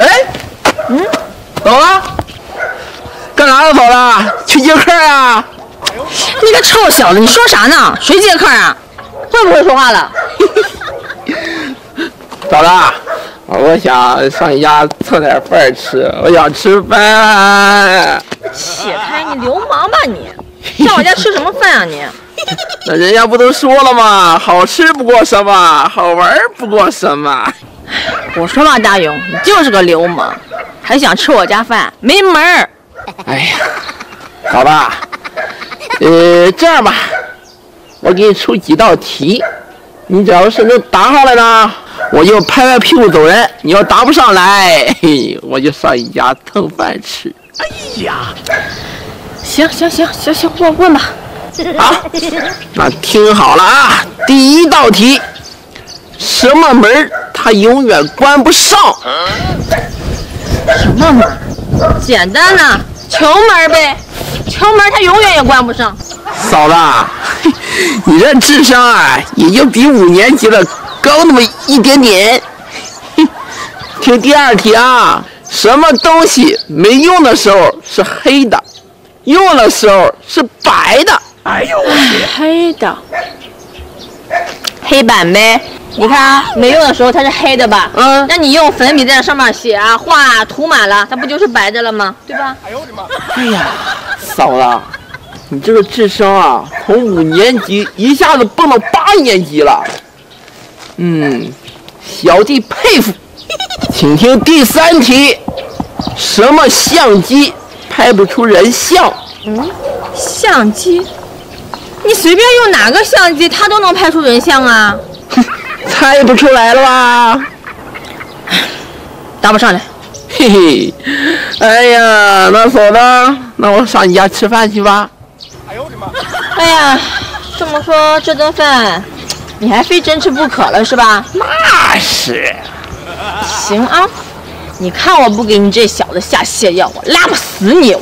哎，嗯，走了？干啥呢？走了？去接客啊？你个臭小子，你说啥呢？谁接客啊？会不会说话 了？嫂子，我想上你家蹭点饭吃，我想吃饭。起开，你流氓吧你！上我家吃什么饭啊你？那人家不都说了吗？好吃不过什么，好玩不过什么。我说嘛，大勇，你就是个流氓，还想吃我家饭，没门儿！哎呀，好吧，呃，这样吧，我给你出几道题，你只要是能答上来呢，我就拍拍屁股走人；你要答不上来，嘿，我就上你家蹭饭吃。哎呀，行行行行行，问问吧。啊，那听好了啊，第一道题，什么门它永远关不上？什么门？简单呐，球门呗。球门它永远也关不上。嫂子，你这智商啊，也就比五年级的高那么一点点。听第二题啊，什么东西没用的时候是黑的，用的时候是白的？哎呦我去！黑的，黑板呗。你看啊，没用的时候它是黑的吧？嗯。那你用粉笔在上面写啊、画啊、涂满了，它不就是白的了吗？对吧？哎呦我的妈！哎呀，嫂子，你这个智商啊，从五年级一下子蹦到八年级了。嗯，小弟佩服。请听第三题：什么相机拍不出人像？嗯，相机。你随便用哪个相机，它都能拍出人像啊！猜不出来了吧？答不上来。嘿嘿，哎呀，那嫂子，那我上你家吃饭去吧。哎呦我的妈！哎呀，这么说这顿饭，你还非真吃不可了是吧？那是。行啊，你看我不给你这小子下泻药，我拉不死你！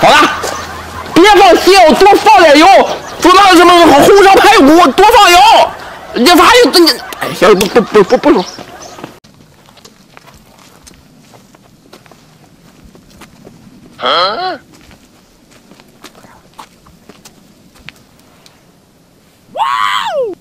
好了。别放泻药，多放点油。做那什么红烧排骨，多放油。你还有你，哎，行，不不不不不说。啊！哇哦！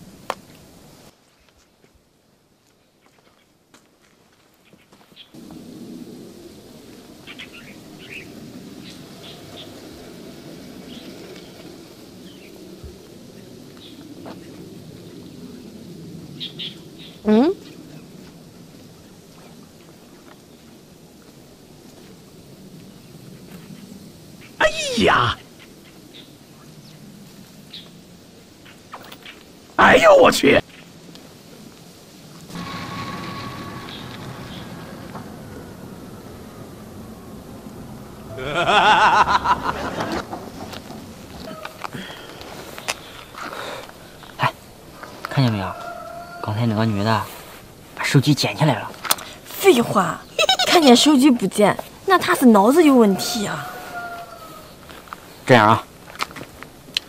嗯？哎呀！哎呦我去！哎，看见没有？刚才那个女的把手机捡起来了。废话，看见手机不捡，那她是脑子有问题啊。这样啊，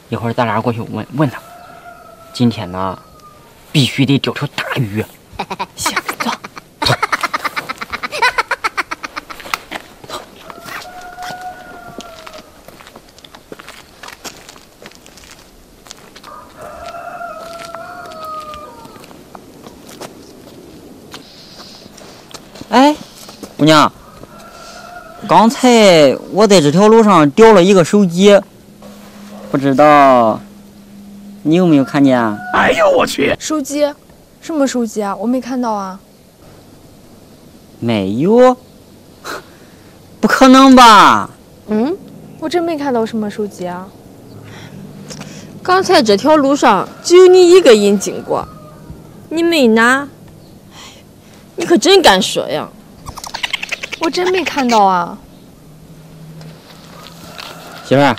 一会儿咱俩过去问问她。今天呢，必须得钓条大鱼。行，走。哎，姑娘，刚才我在这条路上掉了一个手机，不知道你有没有看见啊？哎呦我去！手机？什么手机啊？我没看到啊。没有？不可能吧？嗯，我真没看到什么手机啊。刚才这条路上只有你一个人经过，你没拿。你可真敢说呀！我真没看到啊。媳妇儿，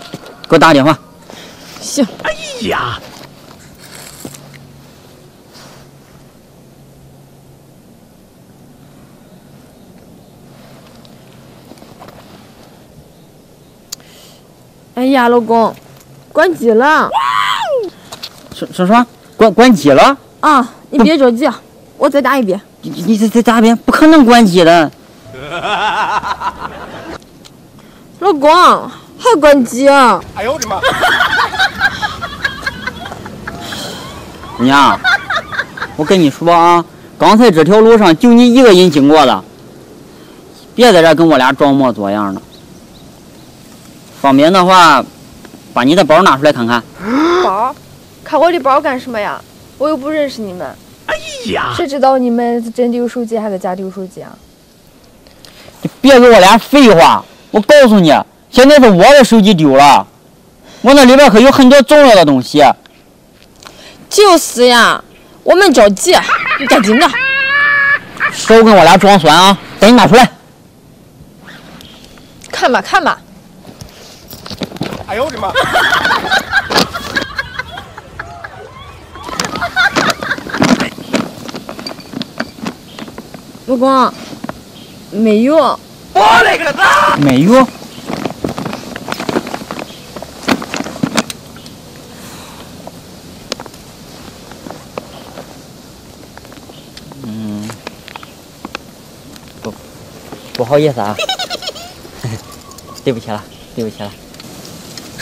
给我打个电话。行。哎呀！哎呀，老公，关机了。什什么？关关机了？啊，你别着急，我再打一遍。你你再再打一遍不可能关机的。老公，还关机啊？哎呦我的妈！姑 娘，我跟你说啊，刚才这条路上就你一个人经过了，别在这跟我俩装模作样的。方便的话，把你的包拿出来看看。包？看我的包干什么呀？我又不认识你们，哎呀，谁知道你们是真丢手机还是假丢手机啊？你别跟我俩废话！我告诉你，现在是我的手机丢了，我那里边可有很多重要的东西。就是呀，我们着急，你赶紧的。少跟我俩装蒜啊！赶紧拿出来。看吧看吧，哎呦我的妈！老公，没有。我勒个擦！没有。嗯，不，不好意思啊，对不起了，对不起了。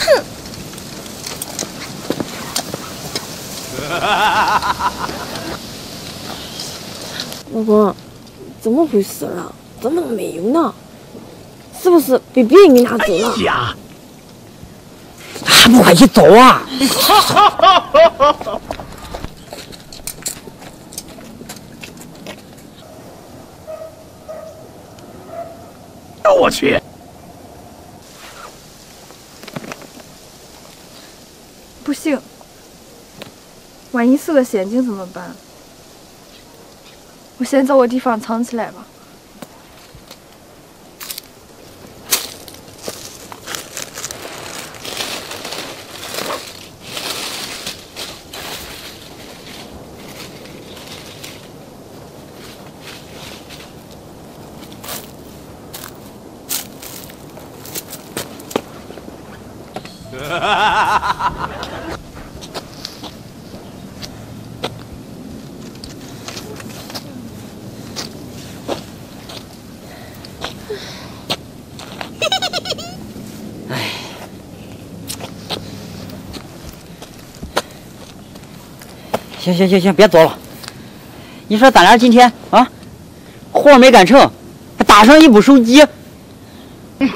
老公，怎么回事啊？怎么没有呢？是不是被别人给拿走了？哎呀，还不快去走啊！我去！不行，万一是个陷阱怎么办？我先找个地方藏起来吧。行行行行，别走了。你说咱俩今天啊，活没干成，还搭上一部手机。